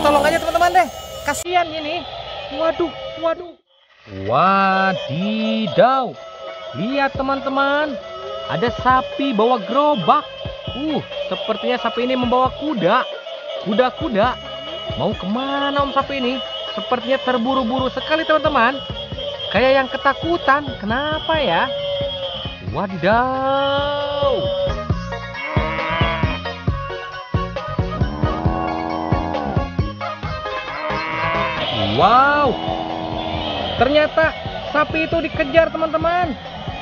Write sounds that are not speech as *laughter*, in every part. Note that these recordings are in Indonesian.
tolong aja teman-teman deh. Kasihan ini. Waduh, waduh. Wadidaw. Lihat teman-teman. Ada sapi bawa gerobak. Uh, sepertinya sapi ini membawa kuda. Kuda-kuda. Mau ke mana om sapi ini? Sepertinya terburu-buru sekali teman-teman. Kayak yang ketakutan. Kenapa ya? Wadidaw. Wow. Ternyata sapi itu dikejar teman-teman.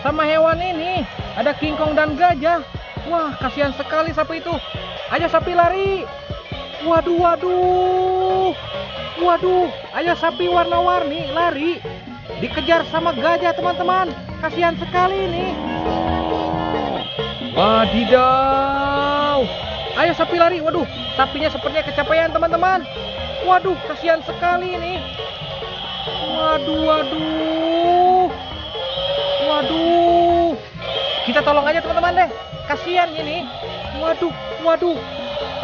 Sama hewan ini. Ada kingkong dan gajah. Wah, kasihan sekali sapi itu. Ayo sapi lari. Waduh, waduh. Waduh, ayo sapi warna-warni lari. Dikejar sama gajah teman-teman. Kasihan sekali ini. Wadidaw. Ayo sapi lari. Waduh, sapinya sepertinya kecapean teman-teman. Waduh, kasihan sekali ini. Waduh, waduh. Waduh. Kita tolong aja teman-teman deh. Kasihan ini. Waduh, waduh.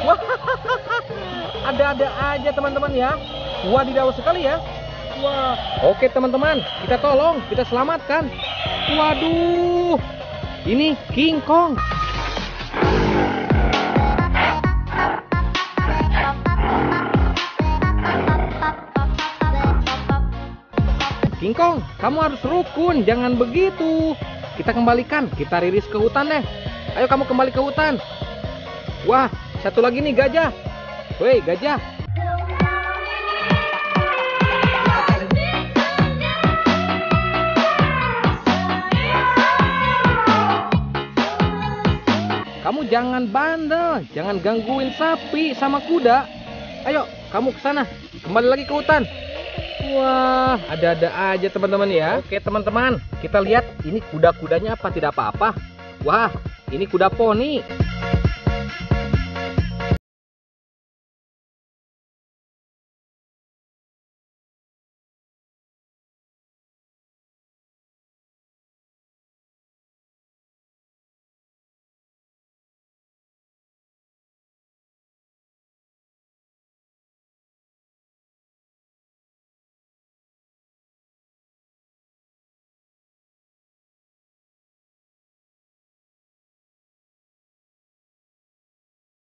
*laughs* Ada-ada aja teman-teman ya. Wadidaw sekali ya. Wah, oke teman-teman, kita tolong, kita selamatkan. Waduh, ini King Kong. King Kong, kamu harus rukun, jangan begitu. Kita kembalikan, kita riris ke hutan deh. Ayo kamu kembali ke hutan. Wah, satu lagi nih gajah. Woi, gajah. Kamu jangan bandel, jangan gangguin sapi sama kuda. Ayo, kamu ke sana. Kembali lagi ke hutan. Wah, ada-ada aja teman-teman ya. Oke teman-teman, kita lihat ini kuda-kudanya apa tidak apa-apa. Wah, ini kuda poni.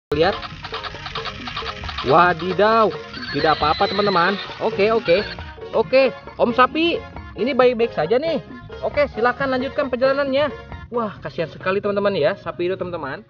Lihat. Wadidaw, tidak apa-apa teman-teman. Oke, oke. Oke, Om Sapi, ini baik-baik saja nih. Oke, silakan lanjutkan perjalanannya. Wah, kasihan sekali teman-teman ya, sapi itu teman-teman.